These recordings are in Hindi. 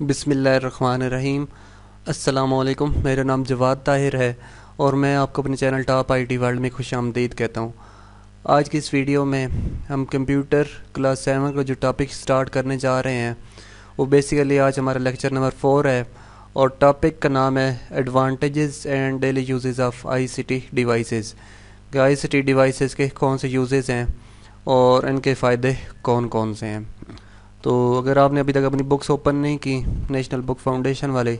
बिसमीम असलकुम मेरा नाम जवाद ताहिर है और मैं आपको अपने चैनल टॉप आईटी वर्ल्ड में खुश आमदीद कहता हूँ। आज की इस वीडियो में हम कंप्यूटर क्लास सेवन का जो टॉपिक स्टार्ट करने जा रहे हैं, वो बेसिकली आज हमारा लेक्चर नंबर फोर है और टॉपिक का नाम है advantages and daily uses of ICT devices ICT devices के कौन से यूजेस हैं और इनके फ़ायदे कौन कौन से हैं? तो अगर आपने अभी तक अपनी बुक्स ओपन नहीं की, नेशनल बुक फाउंडेशन वाले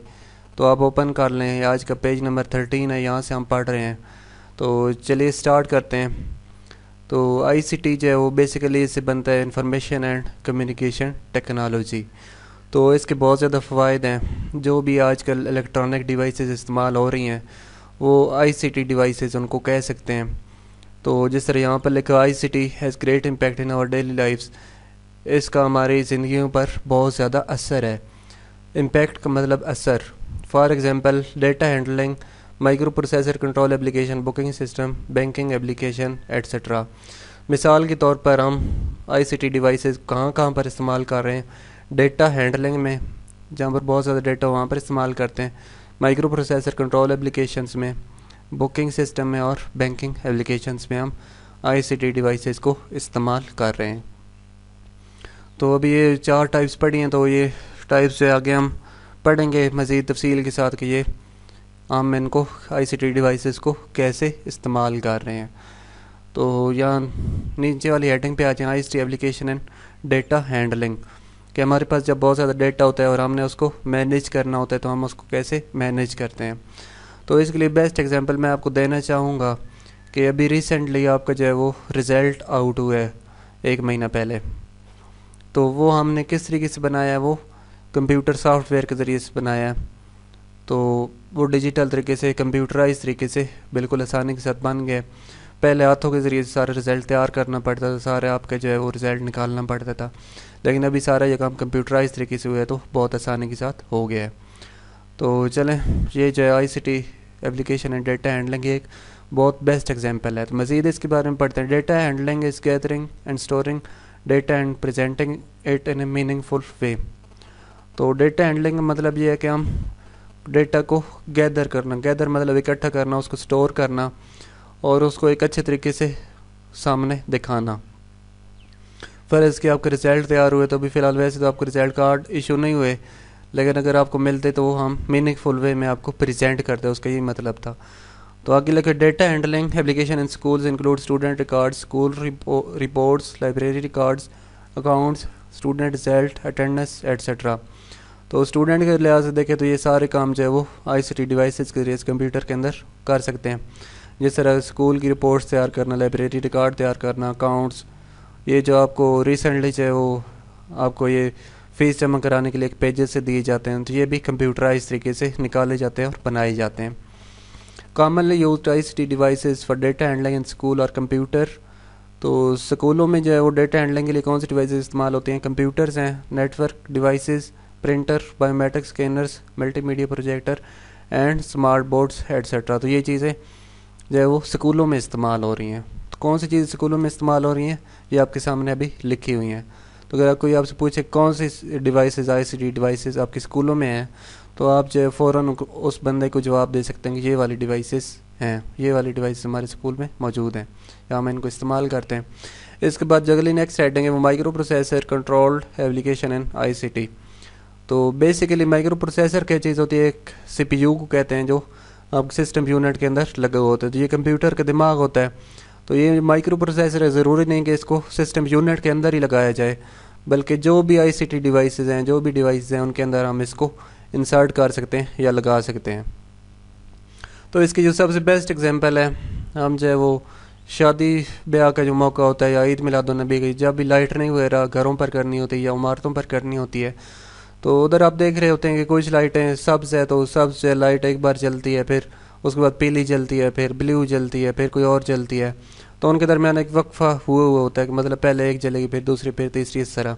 तो आप ओपन कर लें। आज का पेज नंबर थर्टीन है, यहाँ से हम पढ़ रहे हैं। तो चलिए स्टार्ट करते हैं। तो आई सी टी जो है, वो बेसिकली इससे बनता है इंफॉर्मेशन एंड कम्युनिकेशन टेक्नोलॉजी तो इसके बहुत ज़्यादा फ़वाद हैं। जो भी आजकल इलेक्ट्रॉनिक डिवाइसेस इस्तेमाल हो रही हैं, वो आई सी टी डिवाइसेस उनको कह सकते हैं। तो जिस तरह यहाँ पर लिखा I C T has great impact in our daily lifes इसका हमारी ज़िंदगी पर बहुत ज़्यादा असर है। इम्पैक्ट का मतलब असर। For example data handling micro processor control application booking system banking application etcetera मिसाल के तौर पर हम आई सी टी डिवाइसेस कहाँ कहाँ पर इस्तेमाल कर रहे हैं। डेटा हैंडलिंग में, जहाँ पर बहुत ज़्यादा डेटा वहाँ पर इस्तेमाल करते हैं। माइक्रो प्रोसेसर कंट्रोल एप्लीकेशन में बुकिंग सिस्टम में और बैंकिंग एप्लीकेशन में हम आई सी टी डिवाइसेस को इस्तेमाल कर रहे हैं। तो अभी ये चार टाइप्स पढ़ी हैं तो ये टाइप्स से आगे हम पढ़ेंगे मज़ीद तफसील के साथ कि ये हम इनको आई सी टी डिवाइसेस को कैसे इस्तेमाल कर रहे हैं। तो यहाँ नीचे वाली हेडिंग पे आ जाए I T application and data handling कि हमारे पास जब बहुत ज़्यादा डेटा होता है और हमने उसको मैनेज करना होता है तो हम उसको कैसे मैनेज करते हैं। तो इसके लिए बेस्ट एग्जांपल मैं आपको देना चाहूँगा कि अभी रिसेंटली आपका जो है वो रिज़ल्ट आउट हुआ है, एक महीना पहले। तो वो हमने किस तरीके से बनाया है? वो कंप्यूटर सॉफ्टवेयर के ज़रिए से बनाया है। तो वो डिजिटल तरीके से कंप्यूटराइज तरीके से बिल्कुल आसानी के साथ बन गए पहले हाथों के ज़रिए सारे रिज़ल्ट तैयार करना पड़ता था, सारे आपके जो है वो रिज़ल्ट निकालना पड़ता था। लेकिन अभी सारा ये काम कंप्यूटराइज तरीके से हुआ है तो बहुत आसानी के साथ हो गया है। तो चलें, ये जो है I C T application and data handling एक बहुत बेस्ट एग्ज़ाम्पल है। तो मज़ीद इसके बारे में पढ़ते हैं। Data handling is gathering and storing data and presenting it in a meaningful way तो डेटा हैंडलिंग का मतलब ये है कि हम डेटा को गैदर करना गैदर मतलब इकट्ठा करना, उसको स्टोर करना और उसको एक अच्छे तरीके से सामने दिखाना। फिर इसके आपके रिज़ल्ट तैयार हुए तो अभी फ़िलहाल वैसे तो आपको रिज़ल्ट कार्ड इशू नहीं हुए, लेकिन अगर आपको मिलते तो हम मीनिंगफुल वे में आपको प्रेजेंट करते, उसका यही मतलब था। तो आगे लगे data handling application in schools include student record school reports library records accounts student result attendance etcetera तो स्टूडेंट के लिहाज से देखें तो ये सारे काम जो है वो आई सी टी डिवाइस के ज़रिए कंप्यूटर के अंदर कर सकते हैं। जिस तरह स्कूल की रिपोर्ट्स तैयार करना लाइब्रेरी रिकॉर्ड तैयार करना अकाउंट्स ये जो आपको रिसेंटली जो है वो आपको ये फ़ीस जमा कराने के लिए एक पेजेस से दिए जाते हैं तो ये भी कंप्यूटराइज तरीके से निकाले जाते हैं और बनाए जाते हैं। Commonly used ICT devices for data handling in school और कंप्यूटर तो स्कूलों में जो है वो डेटा हैंडलिंग के लिए कौन सी डिवाइस इस्तेमाल होते हैं? कंप्यूटर्स हैं network devices printer biometric scanners multimedia projector and smart boards etcetera तो ये चीज़ें जो है वो स्कूलों में इस्तेमाल हो रही हैं। तो कौन सी चीज़ स्कूलों में इस्तेमाल हो रही हैं? ये आपके सामने अभी लिखी हुई हैं। तो अगर कोई आपसे पूछे कौन सी devices I C D devices आपके स्कूलों में हैं तो आप जो है फ़ौर उस बंदे को जवाब दे सकते हैं कि ये वाली डिवाइसेस हैं, ये वाली डिवाइस हमारे स्कूल में मौजूद हैं, या हम इनको इस्तेमाल करते हैं। इसके बाद अगली नेक्स्ट हेडिंग है वो micro processor controlled application and ICT तो बेसिकली माइक्रो प्रोसेसर क्या चीज़ होती है? एक सीपीयू को कहते हैं जो आपके सिस्टम यूनिट के अंदर लगे होते हैं। तो ये कंप्यूटर का दिमाग होता है। तो ये माइक्रो प्रोसेसर है, ज़रूरी नहीं कि इसको सिस्टम यूनिट के अंदर ही लगाया जाए, बल्कि जो भी आई सी टी डिवाइसेज हैं, जो भी डिवाइस हैं, उनके अंदर हम इसको इंसर्ट कर सकते हैं या लगा सकते हैं। तो इसकी जो सबसे बेस्ट एग्जांपल है, हम जो है वो शादी ब्याह का जो मौका होता है या ईद मिलादुलनबी की, जब भी लाइटनिंग वगैरह घरों पर करनी होती है या इमारतों पर करनी होती है तो उधर आप देख रहे होते हैं कि कुछ लाइटें सब्ज़ है तो सब्ज़ लाइट एक बार जलती है, फिर उसके बाद पीली जलती है, फिर ब्लू जलती है, फिर कोई और जलती है। तो उनके दरमियान एक वक्फा हुआ हुआ होता है कि मतलब पहले एक जलेगी, फिर दूसरी, फिर तीसरी, इस तरह।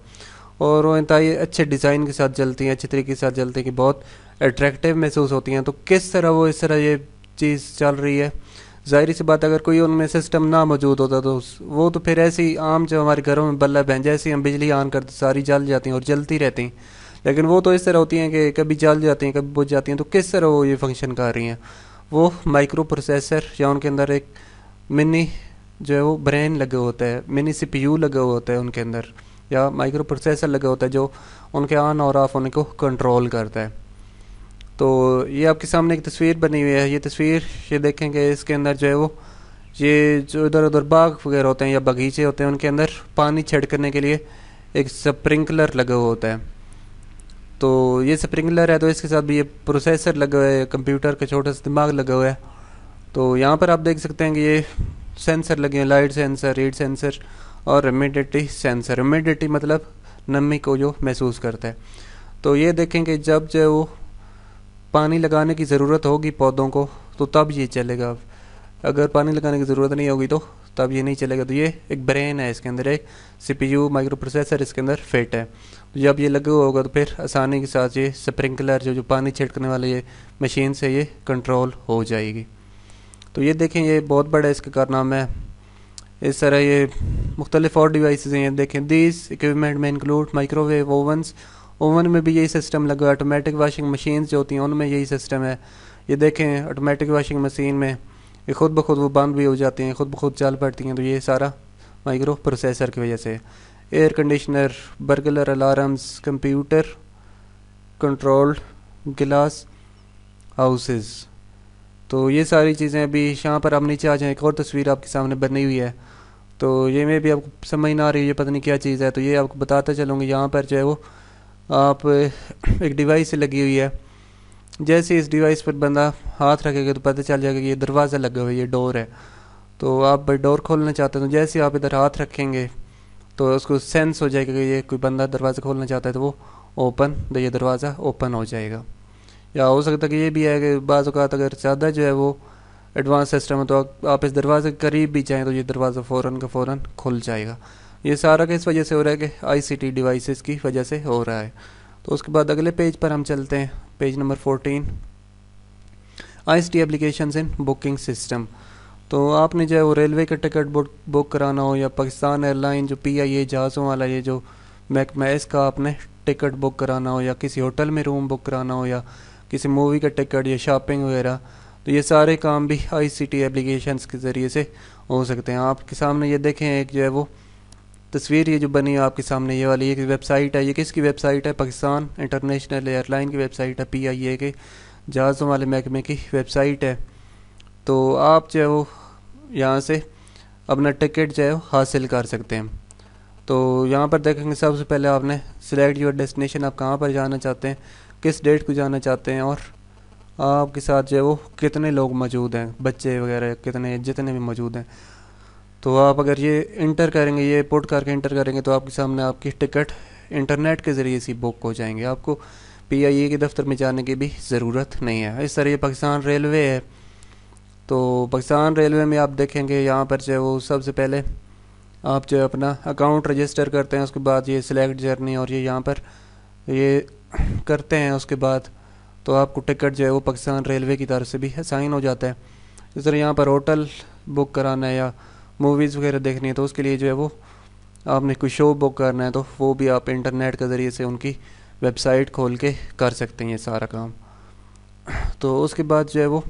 और वो इंतई अच्छे डिज़ाइन के साथ जलती हैं, अच्छे तरीके के साथ जलती हैं कि बहुत अट्रैक्टिव महसूस होती हैं। तो किस तरह वो इस तरह ये चीज़ चल रही है? ज़ाहिर सी बात अगर कोई उनमें सिस्टम ना मौजूद होता तो वो तो फिर ऐसी आम जो हमारे घरों में बल्ला बहन जैसी हम बिजली ऑन करते सारी जल जाती हैं और जलती रहती हैं। लेकिन वो तो इस तरह होती हैं कि कभी जल जाती हैं, कभी बुझ जाती हैं तो किस तरह वो ये फ़ंक्शन कर रही हैं? वो माइक्रो प्रोसेसर या उनके अंदर एक मिनी जो है वो ब्रेन लगे होता है मिनी सी पी लगा होता है उनके अंदर। या माइक्रो प्रोसेसर लगा होता है जो उनके ऑन और ऑफ़ होने को कंट्रोल करता है। तो ये आपके सामने एक तस्वीर बनी हुई है। ये तस्वीर, ये देखेंगे इसके अंदर जो है वो, ये जो इधर उधर बाग वगैरह होते हैं या बगीचे होते हैं, उनके अंदर पानी छिड़कने के लिए एक स्प्रिंकलर लगा हुआ होता है। तो ये स्प्रिंकलर है तो इसके साथ भी ये प्रोसेसर लगा हुआ है कंप्यूटर का छोटा सा दिमाग लगा हुआ है। तो यहाँ पर आप देख सकते हैं कि ये सेंसर लगे हैं लाइट सेंसर रीड सेंसर और इमिडिटी सेंसर इमिडिटी मतलब नमी को जो महसूस करता है। तो ये देखें कि जब जो वो पानी लगाने की ज़रूरत होगी पौधों को तो तब ये चलेगा। अगर पानी लगाने की ज़रूरत नहीं होगी तो तब ये नहीं चलेगा। तो ये एक ब्रेन है, इसके अंदर एक सीपीयू माइक्रो प्रोसेसर इसके अंदर फिट है। तो जब ये लगा हुआ होगा तो फिर आसानी के साथ ये स्प्रिंकलर जो जो पानी छिड़कने वाले ये मशीन से ये कंट्रोल हो जाएगी। तो ये देखें, ये बहुत बड़ा इसका कारनामा है। इस तरह ये मुख्तलिफ़ और डिवाइस हैं। देखें दिस इक्विपमेंट में इंक्लूड माइक्रोवेव ओवंस ओवन में भी यही सिस्टम लगा है। ऑटोमेटिक वाशिंग मशीन जो होती हैं, उनमें यही सिस्टम है। ये देखें ऑटोमेटिक वाशिंग मशीन में ये खुद ब खुद वो बंद भी हो जाती हैं, खुद ब खुद चल पड़ती हैं। तो ये सारा माइक्रो प्रोसेसर की वजह से। Air conditioner burglar alarms computer controlled glass houses तो ये सारी चीज़ें अभी यहाँ पर आप नीचे आ जाएँ। एक और तस्वीर आपके सामने बनी हुई है। तो ये में भी आपको समझ ना आ रही है पता नहीं क्या चीज़ है। तो ये आपको बताते चलूँगी, यहाँ पर जो है वो आप, एक डिवाइस लगी हुई है। जैसे इस डिवाइस पर बंदा हाथ रखेगा तो पता चल जाएगा कि ये दरवाज़ा लगा हुआ है, ये डोर है। तो आप डोर खोलना चाहते हैं तो जैसे आप इधर हाथ रखेंगे तो उसको सेंस हो जाएगा कि ये कोई बंदा दरवाज़ा खोलना चाहता है तो वो ओपन तो ये दरवाज़ा ओपन हो जाएगा। या हो सकता है कि ये भी है कि बाज़ अवत अगर ज़्यादा जो है वो एडवांस सिस्टम है तो आप इस दरवाजे के करीब भी जाएँ तो ये दरवाज़ा फ़ौर का फ़ौर खुल जाएगा। ये सारा किस वजह से हो रहा है कि आई सी टी डिवाइस की वजह से हो रहा है। तो उसके बाद अगले पेज पर हम चलते हैं, page number fourteen I T application in booking system तो आपने जो है वो रेलवे का टिकट बुक बुक कराना हो, या पाकिस्तान एयरलाइन, जो पी आई ए जहाज़ों वाला, ये जो महकमा है इसका आपने टिकट बुक कराना हो, या किसी होटल में रूम बुक कराना हो, या किसी मूवी का टिकट, या शॉपिंग वगैरह तो ये सारे काम भी आई सी टी एप्लीकेशन के ज़रिए से हो सकते हैं। आपके सामने ये देखें, एक जो है वो तस्वीर, ये जो बनी है आपके सामने, ये वाली एक वेबसाइट है। ये किसकी वेबसाइट है? पाकिस्तान इंटरनेशनल एयरलाइन की वेबसाइट है पी आई ए के, जहाज़ों वाले महकमे की वेबसाइट है। तो आप जो है वो यहाँ से अपना टिकट जो है हासिल कर सकते हैं। तो यहाँ पर देखेंगे, सबसे पहले आपने सिलेक्ट योर डेस्टिनेशन आप कहाँ पर जाना चाहते हैं, किस डेट को जाना चाहते हैं, और आपके साथ जो है वो कितने लोग मौजूद हैं? बच्चे वगैरह कितने, जितने भी मौजूद हैं। तो आप अगर ये इंटर करेंगे, ये पुट करके इंटर करेंगे तो आपके सामने आपकी टिकट इंटरनेट के ज़रिए से बुक हो जाएँगे। आपको पी आई ए के दफ्तर में जाने की भी ज़रूरत नहीं है। इस तरह ये पाकिस्तान रेलवे है। तो पाकिस्तान रेलवे में आप देखेंगे, यहाँ पर जो है वो सबसे पहले आप जो अपना अकाउंट रजिस्टर करते हैं, उसके बाद ये सिलेक्ट जर्नी और ये यहाँ पर ये करते हैं, उसके बाद तो आपको टिकट जो है वो पाकिस्तान रेलवे की तरफ़ से भी साइन हो जाता है। इस तरह यहाँ पर होटल बुक कराना है या मूवीज़ वगैरह देखनी है तो उसके लिए जो है वो आपने कोई शो बुक करना है तो वो भी आप इंटरनेट के ज़रिए से उनकी वेबसाइट खोल के कर सकते हैं ये सारा काम। तो उसके बाद जो है वो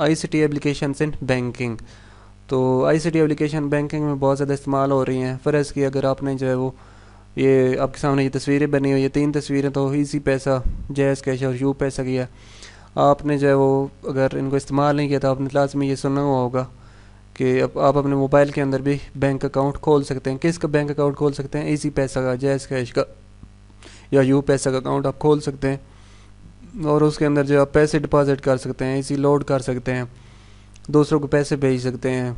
I C T application in banking तो I C T application banking में बहुत ज़्यादा इस्तेमाल हो रही हैं। फ़र्ज़ की अगर आपने जो है वो ये आपके सामने ये तस्वीरें बनी हुई है तीन तस्वीरें तो ईजी पैसा जैस कैश और यू पैसा किया आपने जो है वो अगर इनको इस्तेमाल नहीं किया तो आपने लाजमी ये सुना हुआ होगा कि अब आप अपने मोबाइल के अंदर भी बैंक अकाउंट खोल सकते हैं। किसका बैंक अकाउंट खोल सकते हैं? इसी पैसा का जैस कैश का या यू पैसा का अकाउंट आप खोल सकते हैं और उसके अंदर जो आप पैसे डिपॉजिट कर सकते हैं, इसी लोड कर सकते हैं। दूसरों को पैसे भेज सकते हैं,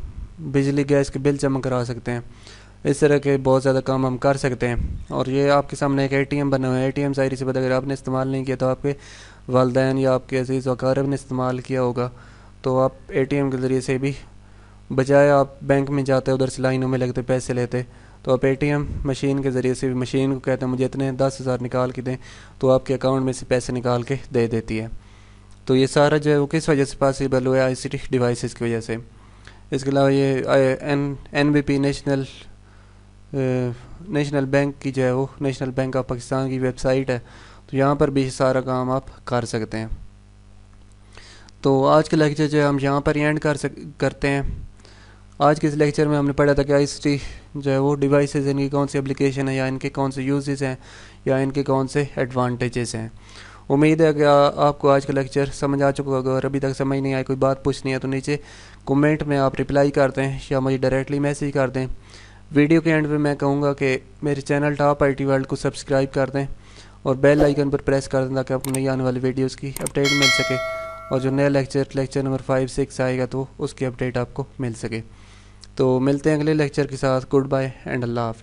बिजली गैस के बिल जमा करा सकते हैं। इस तरह के बहुत ज़्यादा काम हम कर सकते हैं। और ये आपके सामने एक एटीएम बना हुआ है। एटीएम ज़ाहिर सी बात अगर आपने इस्तेमाल नहीं किया तो आपके वालदेन या आपके अज़ीज़ वकारब ने इस्तेमाल किया होगा। तो आप एटीएम के ज़रिए से भी बजाय आप बैंक में जाते उधर से लाइनों में लगते पैसे लेते तो आप एटीएम मशीन के ज़रिए से भी, मशीन को कहते हैं, मुझे इतने दस हज़ार निकाल के दें तो आपके अकाउंट में से पैसे निकाल के दे देती है। तो ये सारा जो है, वो किस वजह से पॉसिबल हुआ है आई सी टी डिवाइस की वजह से? इसके अलावा ये N N B P national national bank की जो है वो नेशनल बैंक ऑफ़ पाकिस्तान की वेबसाइट है। तो यहाँ पर भी सारा काम आप कर सकते हैं। तो आज के लेक्चर जो है हम यहाँ पर एंड कर सक, करते हैं। आज के इस लेक्चर में हमने पढ़ा था कि आई जो है वो डिवाइसेस इनकी कौन सी एप्लीकेशन है या इनके कौन से यूजेस हैं या इनके कौन से एडवांटेजेस हैं। उम्मीद है कि आपको आज का लेक्चर समझ आ चुका होगा अगर अभी तक समझ नहीं आई, कोई बात पूछनी है तो नीचे कमेंट में आप रिप्लाई कर दें या मुझे डायरेक्टली मैसेज कर दें। वीडियो के एंड पे मैं कहूँगा कि मेरे चैनल टॉप आईटी वर्ल्ड को सब्सक्राइब कर दें और बेल आइकन पर प्रेस कर दें ताकि आपको नई आने वाली वीडियोज़ की अपडेट मिल सके और जो नया lecture lecture number five six आएगा तो उसकी अपडेट आपको मिल सके। तो मिलते हैं अगले लेक्चर के साथ। गुड बाय एंड अल्लाह हाफिज़